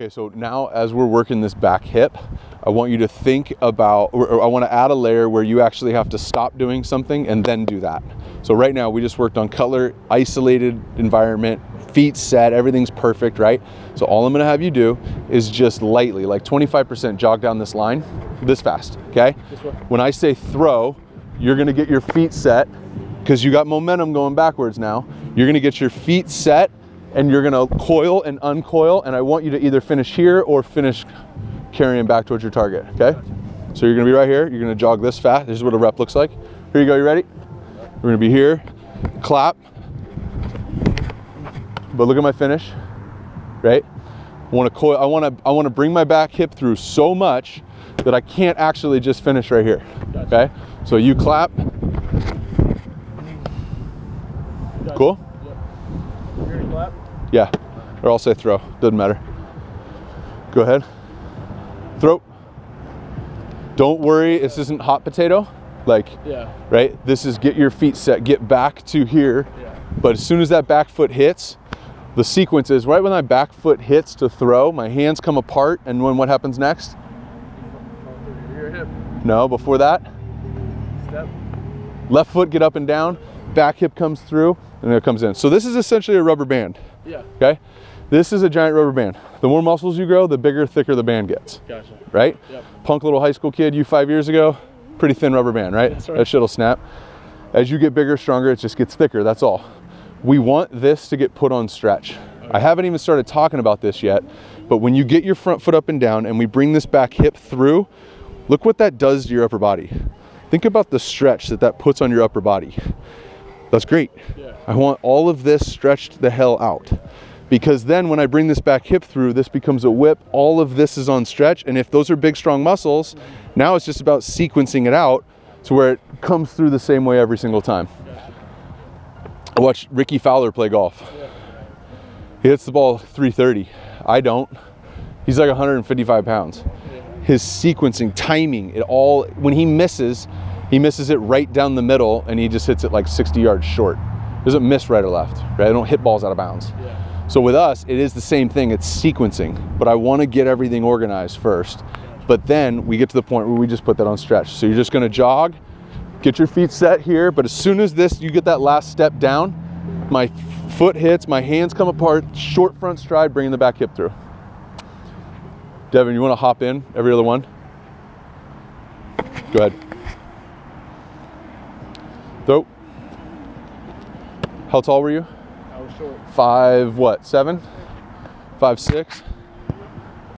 Okay, so now as we're working this back hip, I want you to think about, or I want to add a layer where you actually have to stop doing something and then do that. So right now we just worked on color, isolated environment, feet set, everything's perfect, right? So all I'm gonna have you do is just lightly, like 25% jog down this line, this fast, okay? When I say throw, you're gonna get your feet set, because you got momentum going backwards now. You're gonna get your feet set and you're gonna coil and uncoil, and I want you to either finish here or finish carrying back towards your target, okay? So you're gonna be right here, you're gonna jog this fast. This is what a rep looks like. Here you go, you ready? We're gonna be here, clap. But look at my finish, right? I wanna coil, I wanna, I wanna bring my back hip through so much that I can't actually just finish right here, okay? So you clap. Cool? Yeah, or I'll say throw, doesn't matter. Go ahead. Throw. Don't worry, this isn't hot potato. Like, Yeah. right? This is get your feet set, get back to here. Yeah. But as soon as that back foot hits, the sequence is right when my back foot hits to throw, my hands come apart, and when what happens next? No, before that, Step. Left foot get up and down, back hip comes through, and it comes in. So this is essentially a rubber band. Yeah. Okay? This is a giant rubber band. The more muscles you grow, the bigger, thicker the band gets. Gotcha. right? Yep. Punk little high school kid, you five years ago, pretty thin rubber band, right? That's right. That shit'll snap. As you get bigger, stronger, it just gets thicker, that's all. We want this to get put on stretch. I haven't even started talking about this yet, but when you get your front foot up and down and we bring this back hip through, look what that does to your upper body. Think about the stretch that that puts on your upper body. That's great. Yeah. I want all of this stretched the hell out. Because then when I bring this back hip through, this becomes a whip. All of this is on stretch. And if those are big, strong muscles, now it's just about sequencing it out to where it comes through the same way every single time. I watched Rickie Fowler play golf. He hits the ball 330. I don't. He's like 155 pounds. His sequencing, timing, it all, when he misses, he misses it right down the middle and he just hits it like 60 yards short. Doesn't miss right or left, right? I don't hit balls out of bounds. Yeah. So with us, it is the same thing. It's sequencing, but I want to get everything organized first. But then we get to the point where we just put that on stretch. So you're just going to jog, get your feet set here. But as soon as this, you get that last step down, my foot hits, my hands come apart, short front stride, bringing the back hip through. Devin, you want to hop in every other one? Go ahead. Throw. How tall were you? I was short. Five, what, seven? Five, six?